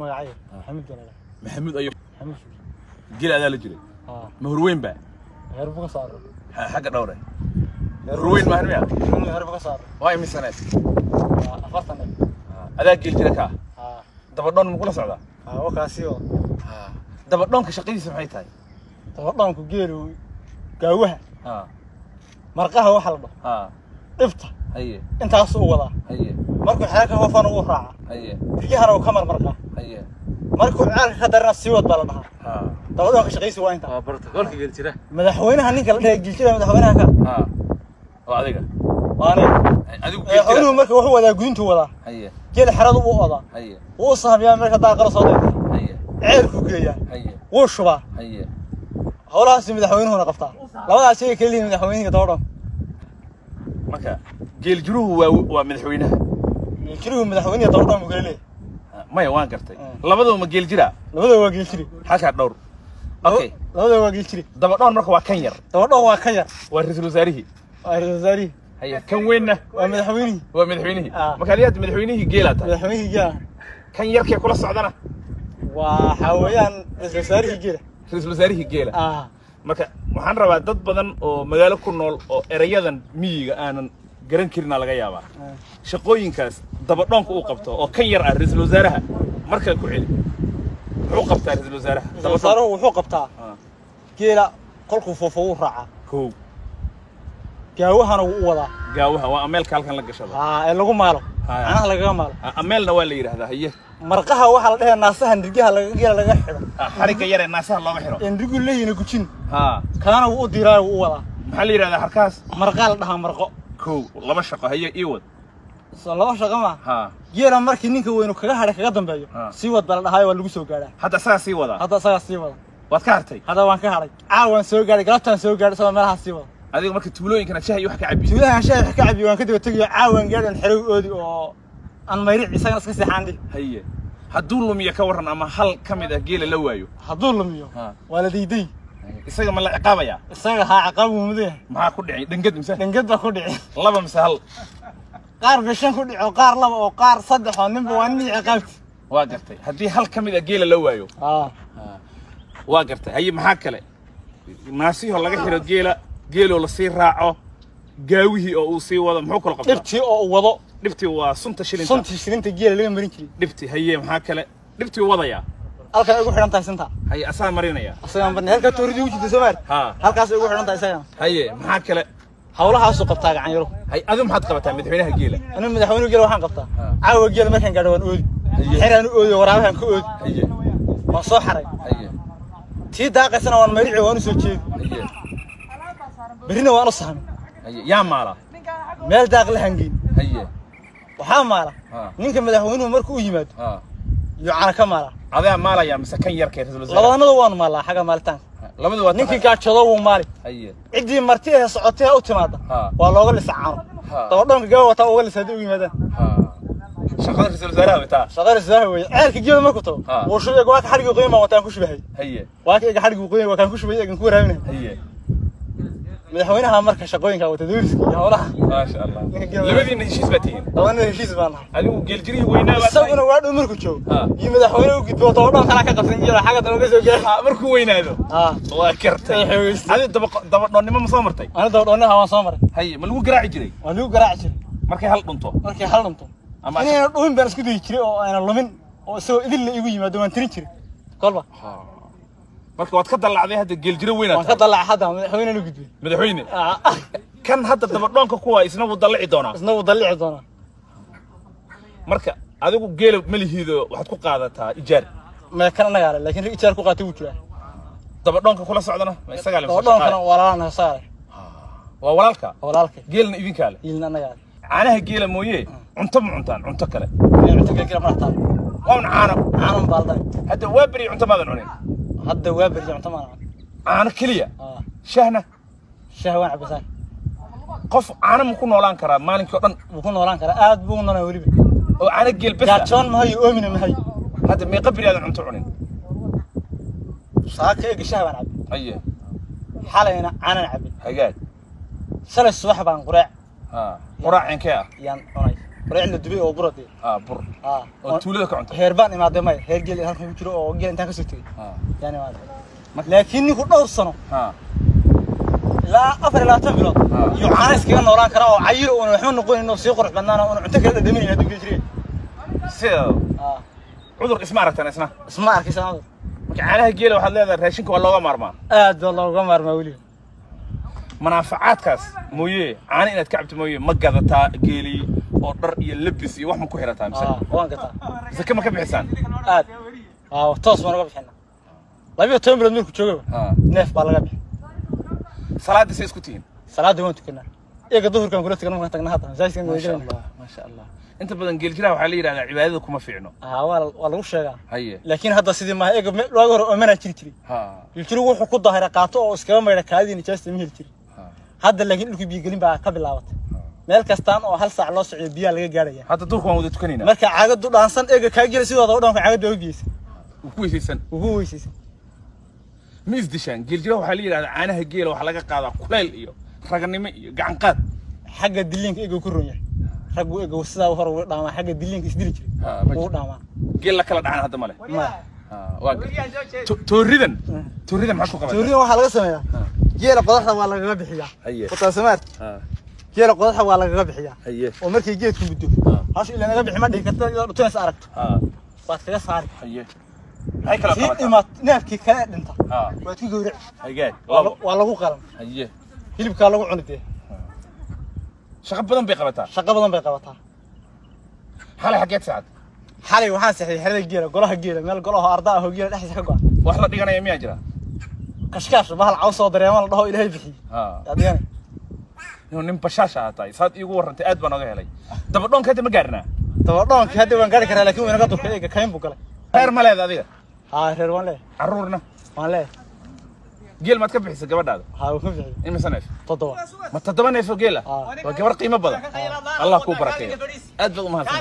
آه. محمد أيوب. محمد جيل على الجري آه. مهروين بقى. غير بقى صار. حق دوره روين ما هرميا غير بقى صار. واي من سنة. آه فاطمه آه. هذا جيل جريكا آه. دابا دون مقول صعدا آه وكاسيو آه. دابا آه. دونك شقيدي سمحيت هاي. دابا دونك جيل قهوه آه. مرقها وحلبه آه. افتح هي. إنت اصو ولا. هي. مركو حركه وفن وفرع هي. في جهره وكمر مرقه markuu ceelka ka darana sii wad baa la dhahaa ha dabadhoonka shaqaysi waa intaa waa bartakoolka geel jira madaxweynaha ninka la dhahay giljida madaxweynaha ka ha waa adiga waa aniga adigu geel madaxweynuhu jira marka wuxuu wadaa gudintuu wadaa haye geela xeradu u odaa haye wuu sahmiyaa marka daaqara soo dheer haye ceelkuu geeyaa haye wuu shubaa haye howlahaasi madaxweynuhuna qabtaa labadaas shay kala yihiin madaxweyniga dabadhoon marka geel jiruhu waa waa madaxweynaha jiruhu madaxweyniga dabadhoon buu kala leeyahay Ha, maya waan gartay Mm. labadaba ma geel jira labadaba waa geeljiri halkaa dhowr. Okay. labadaba waa geeljiri dabadhoon marka waa kan yar. Dabadhoon waa ka yar. Waa ra'iisul wasaarihii waa ra'iisul wasaarihii haye kan weynna? Waa madaxweynihii. Waa madaxweynihii. Ah. marka aliyaad madaxweynihii geelaa tahay. Madaxweynihii geela kan yarkee kula socdana? Waxaa weeyaan ra'iisul wasaarihii geela ra'iisul wasaarihii geela ah. Marka waxaan rabaa dad badan oo magaalo ku nool oo erayadan miyiga aanan garan karinaa laga yaabaa. Shaqooyinkaas dabadhoonka uu qabto oo kan yar ah ra'iisul wasaaraha markaa ku celi. Muxuu qabtaa ra'iisul wasaaraha ra'iisul dabadhoon. wasaaruhu wuxuu qabtaa. Ah, geela kolkuu foofo wuu raacaa kow. Gaawahana wuu u wadaa. Gaawaha waa ameelka halkan la gashada ee lagu maalo. Macnaha lagaga maalo. Ah, ameelna waa la yidhahdaa haye. Marqaha waxaa la dhahaya naasaha nirgaha laga geela laga xidho. Ah, xarigga yaree naasaha looga xidho. Ee nirgu leeyihiin gujin kaana wuu u diiraayo wuu u wadaa. Maxaa la yidhahdaa harkaas? Marqaa la dhahaa marqo dambeeyo Ah. sii wad baa la dhahaayo waa lagu soo gaadhaa hadda asagaa sii wadaa hadda isagaa sii wada waad ka hartay hadda waan ka hadhay caawaan soo gaadhay galabtaan soo gaadhay isagoo meelahaa sii wada adiga marka tuulooyinkana shaha iyo wax ka cabi tuulahan shaah wax ka cabiyo waan ka daba tegayo caawaan gaadhan xerow oodi oo aan mayric isagana iska seexaan dhih haye hadduu lumiyo ka warran ama hal ka mid ah geela la waayo hadduu lumiyo Ah. waa la diiday isaga ma la ciqaabayaa isaga haa ciqaab wuu mudan yahay maxaa ku dhicay? Dhangad mise? Dhangad baa ku dhici laba mise hal? Qaar bishan ku dhico qaar laba oo qaar saddex oo ninba waa nin ciqaabti. Waa gartay. Haddii hal ka mid ah geela la waayo. Aa waa gartay. Haye maxaa kale? Naasihoo laga xiro geela geeloo la sii raaco gaawihii oo uu sii wado muxuu kala qabtaa? Dhibtii oo uu wado. Dhibtii waa sunta shilinta. Suntii shilinta geela laga marin jiray. Dhibtii haye maxaa kale? Dhibtii wadayaa halkan ay ugu xidhan tahay sinta haye asaa marinaya isagaan barnay halkaa tooridii u jirta soomaali ha halkaas ay ugu xidhan tahay isagana haye maxaa kale hawlahaasuu qabtaa gacan yaro hay adigu maxaad qabataa madaxweynaha geela anigu madaxweynuhu geela waxaan qabtaa Ah. caawa geela markaan gaadho waan oodi Haye. xeraan u oodi oo waraabahan ka oodi haye waan soo xaray haye tii daaqaysana waan mayrici waan u soo jeedi haye berrina waan u sahmi haye yaa maala meel daaq la hangeyn haye waxaa maala ha ninka madaxweynuhu markuu u yimaado ha iyo cana ka maala adaa maalaya mise kan yarkee ra-iisul wasaare labadanadu waanu maalaa xagga maalitaanka labadu waa ninkii tahay. gaajoodo wuu maali haye ciddii marti ee socotay ee u timaada Ha. waa looga lisa caano Ha. dabadhoonka gawa wataa uga lisa haddii u yimaadaan ha shaqada ra-iisul wasaaraha wataa shaqada sidaa weeye ceelka geela markuu tago Ha. wuu shubay waa ka مدحوينها مركز شقوينك أو تدوسك يا ولا ما شاء الله لبدي ان هيشيز بتين طبعا ان هيشيز بانا ألو قيل جري وينا بس سوى أنا وعد امرك وشو آه يم مدحوينه خلاك قفزين جيرا حاجة طبعا قيسو جيرا امرك وينا ذو آه الله كرت اي حويس هذي نوني ما مصامرتي أنا دبق نوني هوا صامر هي ملو قراع جري ملو قراع جري مركي حل نطو مركي حل نطو أنا اوين بارس كدو يجري أو أنا اللومين أو سو اذن اللي ايوي ما دوان تري جري مرك واد كدلع ذي هاد الجيل جرو وينه؟ كدلع هذا مدحوينه نقدي. مدحوينه. كان هذا تبرلونك هو اسمه وضلع دونا. اسمه وضلع دونا. مرك هذا هو جيل ملي هيدو واحد كوقا هذا تا إيجار. ما كان أنا قال لكن إيجار كوقا توجه. تبرلونك خلاص عدنا ما يستقال. تبرلونك ولا أنا صار. ووالك. ووالك. جيلنا يبين كله. جيلنا أنا قال. أنا هالجيل مويه. عنتم عنتان عنتكله. عنتكله كلام رحتان. وأنا عارم عارم بالذين. هذا وابري عنتم هذا نوعين. هدا وابر جمع تمام أنا كلية. آه. شهنة. شهوة عبد الله قف أنا مكون أولان كرا ما نك وطن. مكون أولان كرا أحد بون أنا وريبي وأنا قيل بس. كاتشون ما هي أمين ما هي هذا ما يقبل هذا عم تعلن ساك يجي شهوة عبد. أيه حالة هنا أنا عبد. هيجات سلس صباح بان قرع آه. قرع عن كيا يان قرع ha quraac cinkee ah yaan cunay raaci la dubay oo buradi ah bur ah oo tuulada ka cunta heer baan imaaday may heer geel halkan ku jiro oo geel intaan ka soo tegay ah yani imaaday laakiin ninku dhowr sano ah ilaa afar iyo labaatan bilood Ah. iyo caana iskaga noolaan karaa oo cayir uuna waxba noqonin oo sii qurux badnaana uuna cunto kala dhadhaminayn hadduu geel jireen sida ah cudur isma aragtan isna isma order يلبس يروح من تام سن وان قطع إذا كم كم حسان آه تاس مرة قبل حنا لا بيو تيم بلدمير كتشوف نف بالغ قبل صلاة سيس كتير صلاة دوم تكنا إيه قد ظهر كان قلت كنا محتاج نهضة زاي ما شاء الله ما شاء الله أنت بدنا نقول كلا وعلي رأنا عبادك وما فينا آه والله والله وش هذا هي لكن هذا سيد ما إيه قبل لو أقول أمانة تري تري ها يلتري وح كود ظهر أو وسكام ما يركادين يجلس تمين تري هذا لكن لو كبي يقولين بقى قبل لعوت ملكستان أو هل سعر لش بيا لجاري حتى دوك ما ودي تكنينا ملك عاد دوك أنسان إيه كهجر سوى ضوء دام عاد دوك جيس وكويس إنسان وكويس إنسان ميز دشان جيل جرو حالي على عنا هجيل وحلاقة قاعدة كل اليوم رجعني مي قعن قد حاجة دلين إيه كورونيا رجوا إيه وسلا وهر دام حاجة دلين كسدري كري ودام جيل لك لا دعنا هذا ماله ما واقف توريدن توريدن معكم قبل توريدن وحلاقة سمية جيل بضحة ما لقى ما بحيا جيل قدحه ولا غبحيا أيه. ومركي جيت كمدو آه. هاش إلا غبح ما دكت توس اركت آه. بس كذا صار أيه. هيك لا قمت ما نافك كا دنت آه. وتي غور إيه ولا لو قلم أيه. هلب كا لو عنت شقب بدن بي قبتها شقب بدن بي قبتها هل حكيت سعد. حالي وحان سحي حالي جيل قلوها جيل مال قلوها ارضا هو جيل احس كوا واحد دقنا يمي اجرا كشكاش. بهالعوصه دريمان الله إلهي inuu nin bashaasha ahaa tahay saad iigu warrantay aad baan oga helay dabadhoonka hadda ma gaarnaa dabadhoonkii hadda waan gaari karaa laakiin wuu inaga durkay eega kayn buu galay reer ma leeda adiga haa reer waan leeyahay carruurna waan leeyahay geel maad ka bixisa gabadhaada haa wuu ka bixiyey imise neef toddoba ma toddoba neef oo geela Ah. waa gabar qiimo badan allah kuu barakeeyo aad baad u mahadsan